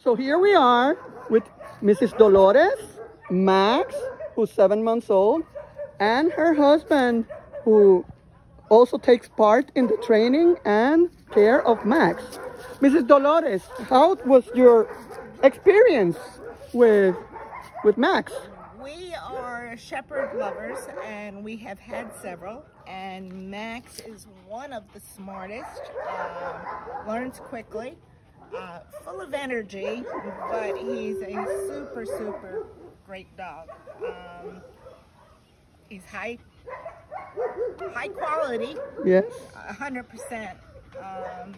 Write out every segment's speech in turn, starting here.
So here we are with Mrs. Dolores, Max, who's seven months old, and her husband, who also takes part in the training and care of Max. Mrs. Dolores, how was your experience with with Max? We are shepherd lovers and we have had several and Max is one of the smartest, uh, learns quickly, uh, full of energy, but he's a super, super great dog. Um, he's high, high quality, Yes. a hundred percent, um,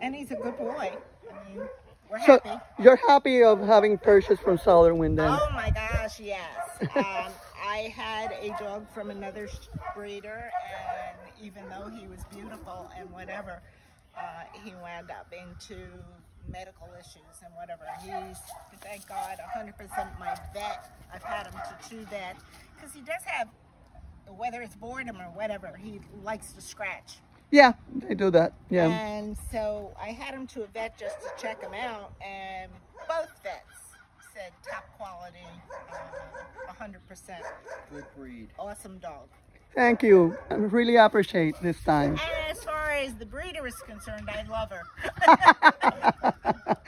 and he's a good boy. I mean, we're So happy. you're happy of having purchased from Southernwind then? Oh my gosh, yes. Um, I had a dog from another breeder, and even though he was beautiful and whatever, uh, he wound up into medical issues and whatever. He's, thank God, 100% my vet. I've had him to true vet because he does have, whether it's boredom or whatever, he likes to scratch. Yeah, they do that. Yeah. And so I had him to a vet just to check him out, and both vets said top quality, uh, 100%. Good breed. Awesome dog. Thank you. I really appreciate this time. And as the breeder is concerned, I love her.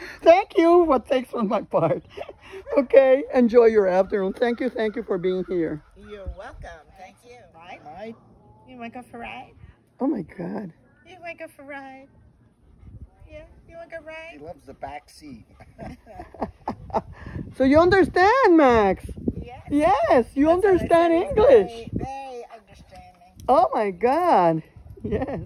thank you. What takes on my part. Okay. Enjoy your afternoon. Thank you. Thank you for being here. You're welcome. Thank you. Bye. Right? You want to go for a ride? Oh my God. You want to go for a ride? Yeah? You want to go ride? He loves the back seat. So you understand, Max? Yes. Yes, you That's understand said. He's English. Very, very understanding. Oh my God. Yes.